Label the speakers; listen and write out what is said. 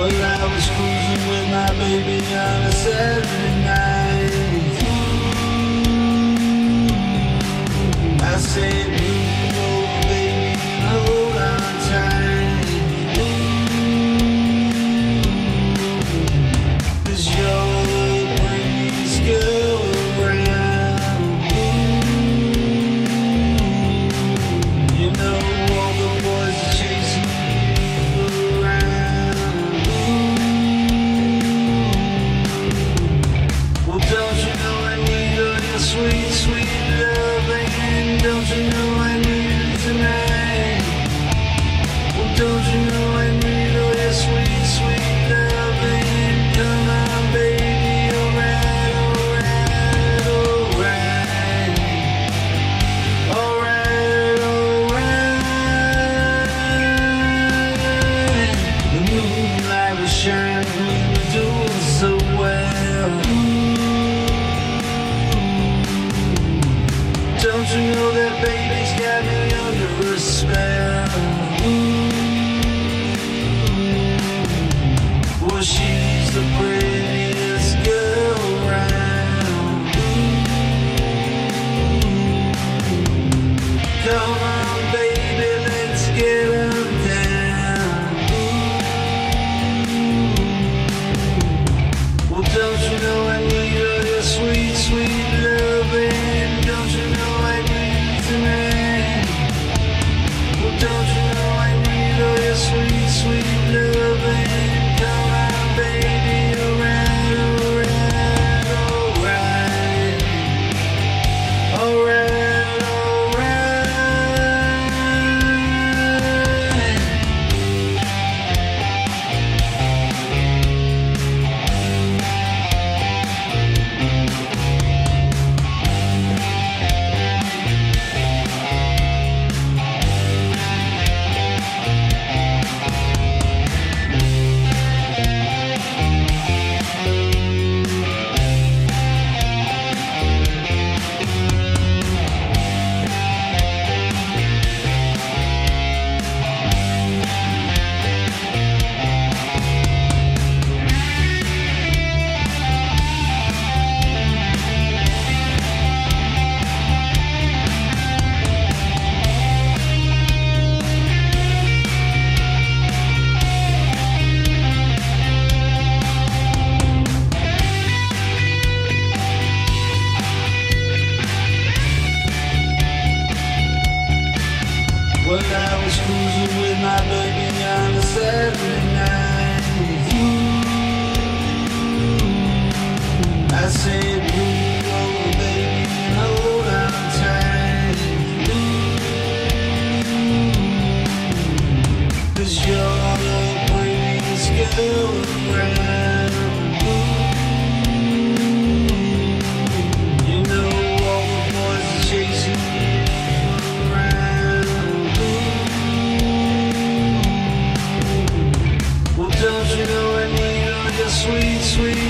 Speaker 1: Well, I was cruising with my baby on a Saturday night. baby. When I was cruising with my baby on a Saturday night with you, I said, move go baby, and hold on tight. Cause you're the prettiest girl around. sweet, sweet.